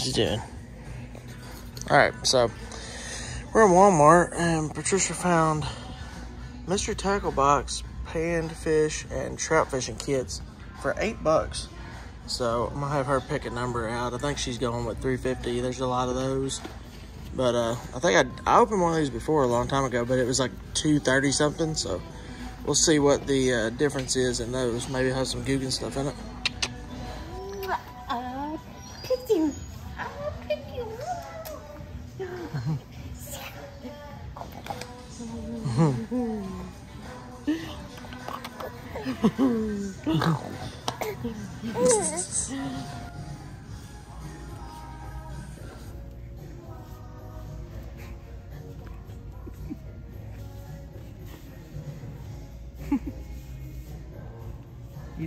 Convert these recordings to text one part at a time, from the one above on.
What's he doing? All right, so we're in Walmart and Patricia found Mystery Tackle Box panfish and trout fishing kits for eight bucks. So I'm gonna have her pick a number out. I think she's going with 350. There's a lot of those. But uh, I think I, I opened one of these before a long time ago, but it was like 230 something. So we'll see what the uh, difference is in those. Maybe has some Guggen stuff in it.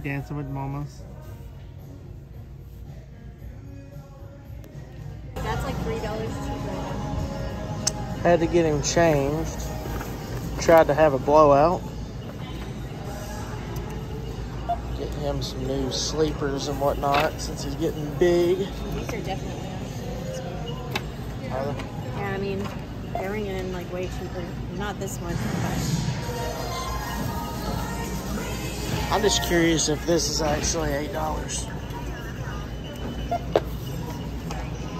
Dancing with mamas? That's like three dollars cheaper. Had to get him changed. Tried to have a blowout. Get him some new sleepers and whatnot since he's getting big. These are definitely on. Are they? Yeah, I mean, they're ringing in like way cheaper. Not this one, but I'm just curious if this is actually eight dollars.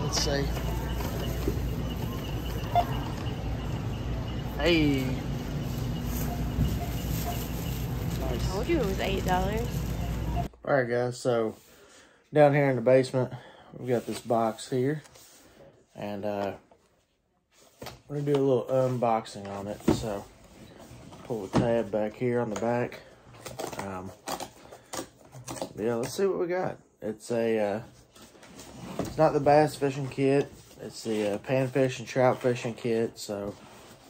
Let's see. Hey. I Nice. told you it was eight dollars. All right, guys. So down here in the basement, we've got this box here, and uh, we're gonna do a little unboxing on it. So pull the tab back here on the back. Um, yeah, let's see what we got. It's a, uh, it's not the bass fishing kit. It's the uh, panfish and trout fishing kit. So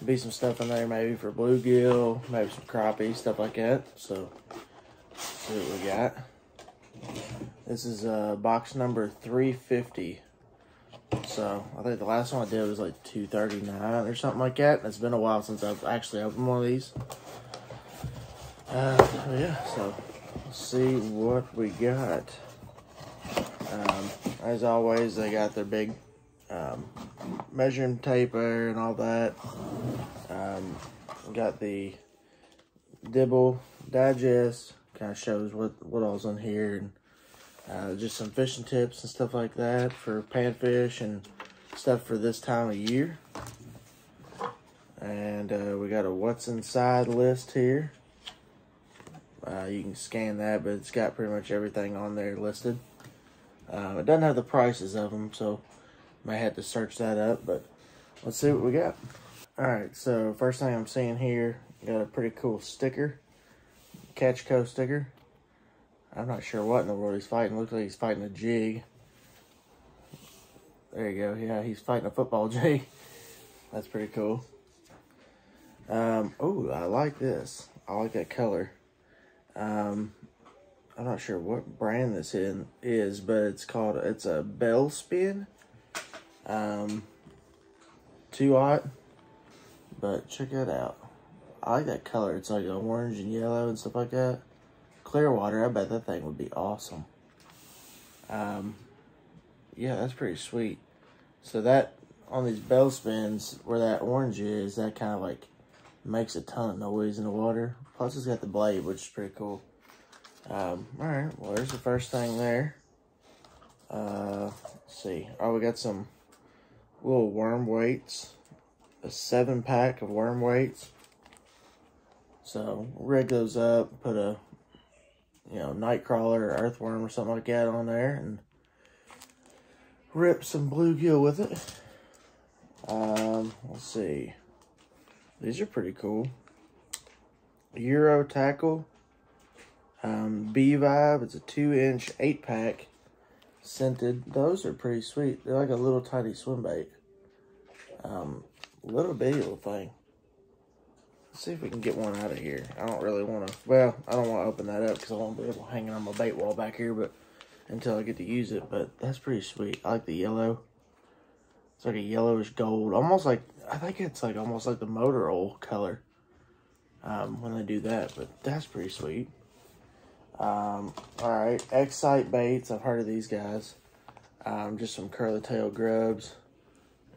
be some stuff in there maybe for bluegill, maybe some crappie, stuff like that. So see what we got. This is uh, box number 350. So I think the last one I did was like 239 or something like that. It's been a while since I've actually opened one of these. Uh, yeah, so let's see what we got. Um, as always, they got their big um, measuring tape there and all that. Um, got the Dibble Digest, kind of shows what, what all's in here, and uh, just some fishing tips and stuff like that for panfish and stuff for this time of year. And uh, we got a what's inside list here. Uh, you can scan that, but it's got pretty much everything on there listed. Uh, it doesn't have the prices of them, so might have to search that up. But let's see what we got. All right, so first thing I'm seeing here, got a pretty cool sticker, Catchco sticker. I'm not sure what in the world he's fighting. Looks like he's fighting a jig. There you go. Yeah, he's fighting a football jig. That's pretty cool. Um, oh, I like this. I like that color. Um, I'm not sure what brand this in is, but it's called it's a Bell Spin. Um, two aught, but check it out. I like that color. It's like orange and yellow and stuff like that. Clear water. I bet that thing would be awesome. Um, yeah, that's pretty sweet. So that on these bell spins where that orange is, that kind of like makes a ton of noise in the water. Plus, it's got the blade, which is pretty cool. Um, all right, well, there's the first thing there. Uh, let's see. Oh, we got some little worm weights. A seven pack of worm weights. So, rig those up, put a, you know, night crawler or earthworm or something like that on there, and rip some bluegill with it. Um, let's see. These are pretty cool. Euro tackle. Um, B Vibe. It's a two inch eight pack. Scented. Those are pretty sweet. They're like a little tiny swim bait. Um, little bitty little thing. Let's see if we can get one out of here. I don't really want to. Well, I don't want to open that up because I won't be able to hang it on my bait wall back here. But until I get to use it. But that's pretty sweet. I like the yellow. It's like a yellowish gold, almost like I think it's like almost like the motor oil color um, when they do that. But that's pretty sweet. Um, all right, Xcite Baits. I've heard of these guys. Um, just some curly tail grubs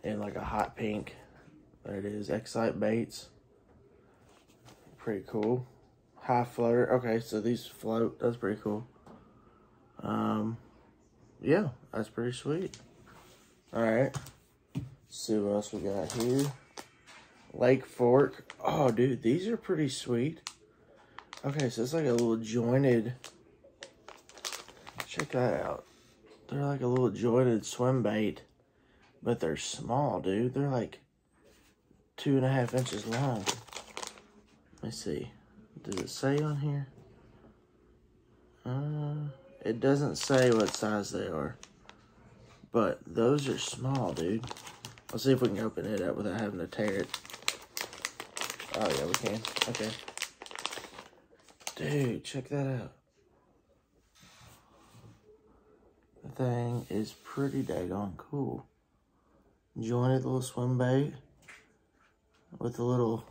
in like a hot pink. There it is, Xcite Baits. Pretty cool. High floater. Okay, so these float. That's pretty cool. Um, yeah, that's pretty sweet. All right. see what else we got here. Lake Fork. Oh, dude, these are pretty sweet. Okay, so it's like a little jointed. Check that out. They're like a little jointed swim bait, but they're small, dude. They're like two and a half inches long. Let me see. Does it say on here? Uh, it doesn't say what size they are. But those are small, dude. Let's see if we can open it up without having to tear it. Oh, yeah, we can. Okay. Dude, check that out. The thing is pretty daggone cool. Jointed little swim bait with a little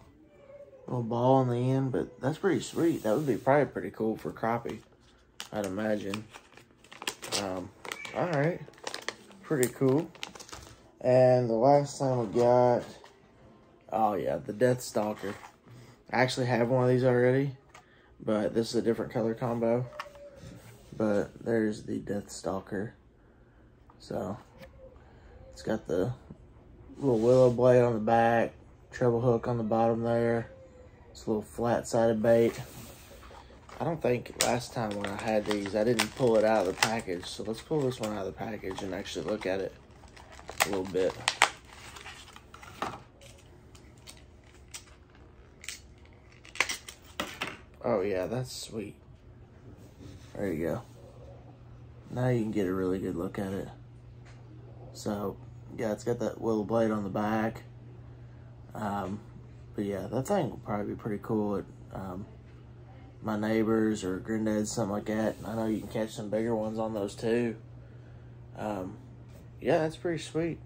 little ball on the end, but that's pretty sweet. That would be probably pretty cool for crappie, I'd imagine. Um, all right, pretty cool. And the last time we got, oh yeah, the Death Stalker. I actually have one of these already, but this is a different color combo. But there's the Death Stalker. So, it's got the little willow blade on the back, treble hook on the bottom there. It's a little flat-sided bait. I don't think last time when I had these, I didn't pull it out of the package. So let's pull this one out of the package and actually look at it a little bit. Oh yeah, that's sweet. There you go. Now you can get a really good look at it. So, yeah, it's got that willow blade on the back. Um, but yeah, that thing will probably be pretty cool at um, my neighbors or granddad's, something like that. I know you can catch some bigger ones on those too. Um, yeah, that's pretty sweet.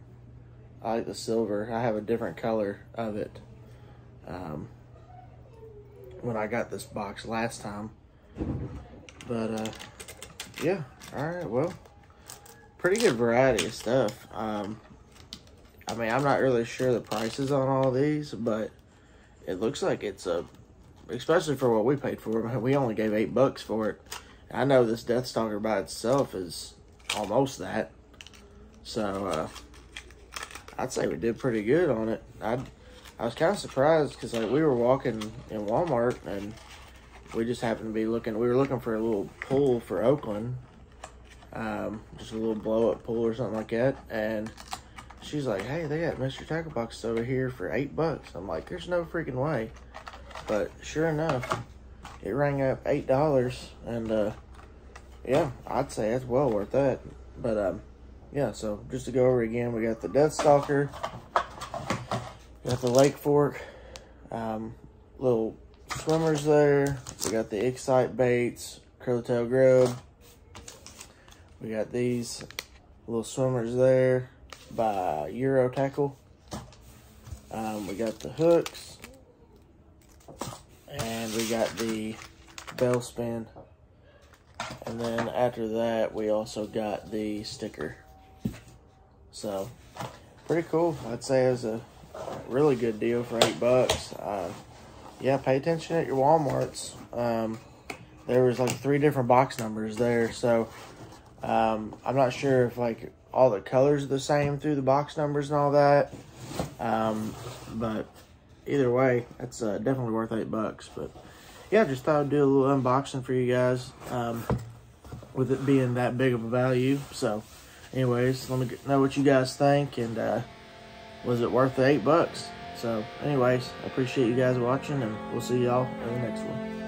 I like the silver. I have a different color of it. Um, when I got this box last time. But, uh, yeah. All right, well, pretty good variety of stuff. Um, I mean, I'm not really sure the prices on all these, but it looks like it's a, especially for what we paid for it. We only gave eight bucks for it. I know this Death Stalker by itself is almost that. So, uh, I'd say we did pretty good on it. I I was kind of surprised because like we were walking in Walmart and we just happened to be looking. We were looking for a little pool for Oakland, um, just a little blow up pool or something like that. And she's like, "Hey, they got Mystery Tackle Box over here for eight bucks." I'm like, "There's no freaking way!" But sure enough, it rang up eight dollars, and uh, yeah, I'd say it's well worth that. But um, yeah, so just to go over again, we got the Death Stalker, got the Lake Fork, um, little swimmers there. We got the Xcite Baits, curly tail grub. We got these little swimmers there by Euro Tackle. Um, we got the hooks. And we got the bell spin. And then after that, we also got the sticker. So, pretty cool. I'd say was a really good deal for eight bucks. Uh, yeah, pay attention at your WalMarts. Um, there was like three different box numbers there, so um, I'm not sure if like all the colors are the same through the box numbers and all that. Um, but either way, it's uh, definitely worth eight bucks. But yeah, just thought I'd do a little unboxing for you guys um, with it being that big of a value. So, anyways, let me know what you guys think and uh, was it worth the eight bucks? So, anyways, I appreciate you guys watching, and we'll see y'all in the next one.